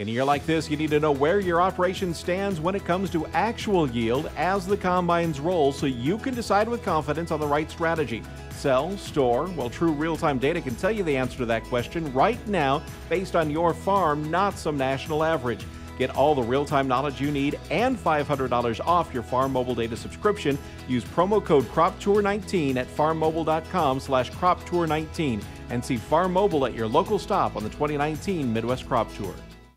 In a year like this, you need to know where your operation stands when it comes to actual yield as the combines roll so you can decide with confidence on the right strategy. Sell, store? Well, true real time data can tell you the answer to that question right now based on your farm, not some national average. Get all the real-time knowledge you need and $500 off your Farmobile data subscription. Use promo code CropTour19 at farmobile.com slash CropTour19 and see Farmobile at your local stop on the 2019 Midwest Crop Tour.